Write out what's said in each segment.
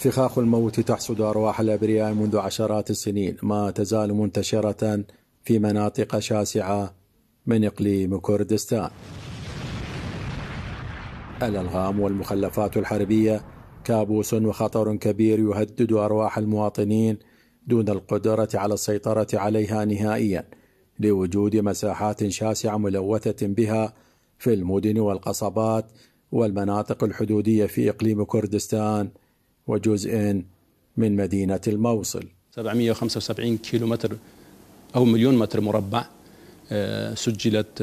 فخاخ الموت تحصد أرواح الأبرياء منذ عشرات السنين. ما تزال منتشرة في مناطق شاسعة من إقليم كردستان. الألغام والمخلفات الحربية كابوس وخطر كبير يهدد أرواح المواطنين دون القدرة على السيطرة عليها نهائيا لوجود مساحات شاسعة ملوثة بها في المدن والقصبات والمناطق الحدودية في إقليم كردستان وجزء من مدينة الموصل. 775 كيلو متر أو مليون متر مربع سجلت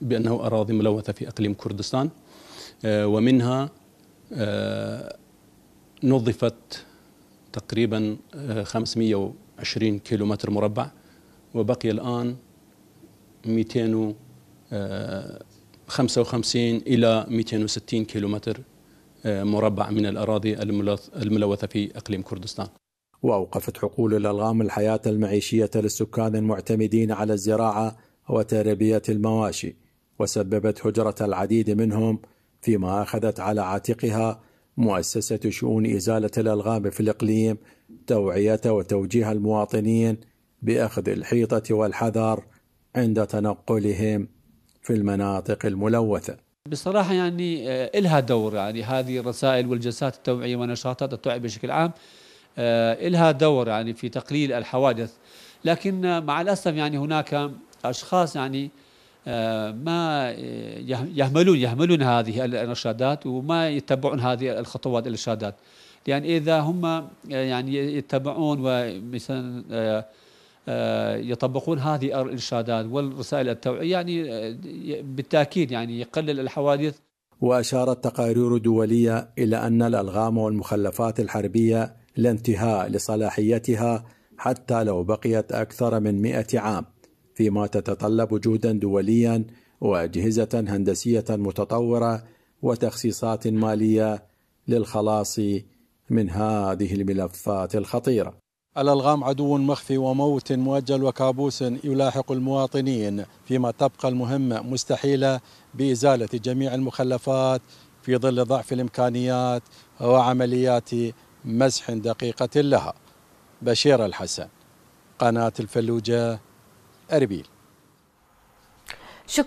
بأنه أراضي ملوثة في أقليم كردستان ومنها نظفت تقريبا 520 كيلو متر مربع وبقي الآن 255 إلى 260 كيلو متر مربع من الأراضي الملوثة في أقليم كردستان. وأوقفت حقول الألغام الحياة المعيشية للسكان المعتمدين على الزراعة وتربية المواشي وسببت هجرة العديد منهم فيما أخذت على عاتقها مؤسسة شؤون إزالة الألغام في الإقليم توعية وتوجيه المواطنين بأخذ الحيطة والحذر عند تنقلهم في المناطق الملوثة. بصراحة يعني إلها دور يعني. هذه الرسائل والجلسات التوعية ونشاطات التوعية بشكل عام إلها دور يعني في تقليل الحوادث. لكن مع الأسف يعني هناك أشخاص يعني ما يهملون يهملون هذه الإرشادات وما يتبعون هذه الخطوات الإرشادات. لأن إذا هم يعني يتبعون ومثلا يطبقون هذه الإرشادات والرسائل التوعية يعني بالتأكيد يعني يقلل الحوادث وأشارت تقارير دولية إلى أن الألغام والمخلفات الحربية لا انتهاء لصلاحيتها حتى لو بقيت أكثر من مئة عام فيما تتطلب جهدا دوليا وأجهزة هندسية متطورة وتخصيصات مالية للخلاص من هذه الملفات الخطيرة. الالغام عدو مخفي وموت مؤجل وكابوس يلاحق المواطنين فيما تبقى المهمه مستحيلة بإزالة جميع المخلفات في ظل ضعف الإمكانيات وعمليات مسح دقيقة لها. بشير الحسن قناة الفلوجة أربيل